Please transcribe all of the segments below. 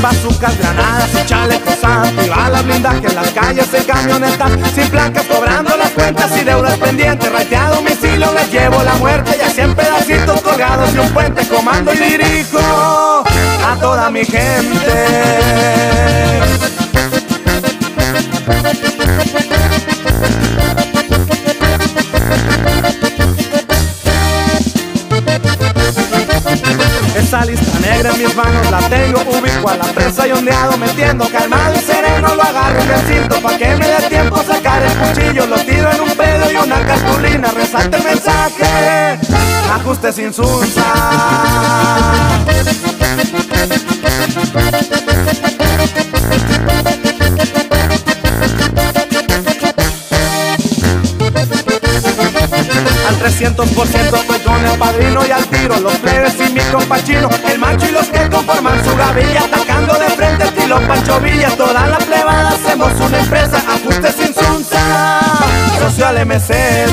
bazucas, granadas y chalecos antibalas, blindaje en las calles, en camionetas, sin placas, cobrando las cuentas y deudas pendientes, rateado a domicilio, les llevo la muerte, ya siempre pedacitos colgados y un puente, comando y dirijo a toda mi gente. Esa lista negra en mis manos la tengo Ubico a la presa y ondeado metiendo Calmado y sereno lo agarro en el cinto Pa' que me dé tiempo sacar el cuchillo Lo tiro en un pedo y una cartulina Resalta el mensaje Ajuste sin sunza 300% estoy con el padrino y al tiro. Los plebes y mi compachino El macho y los que conforman su gavilla Atacando de frente estilo Pancho Villa. Toda la plebada hacemos una empresa Ajuste sin sunza Social MZ Y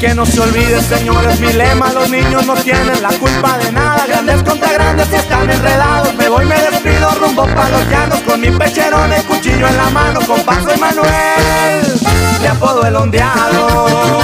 que no se olvide, señores, mi lema. Los niños no tienen la culpa de nada. Grandes contra grandes y están enredados. Me voy, me despido, rumbo pa' los llanos. Con mi pecherón, el cuchillo en la mano Con Paso Emanuel, le apodo el ondeado